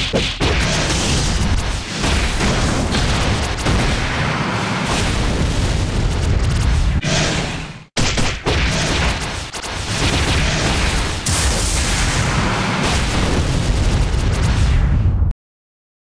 you.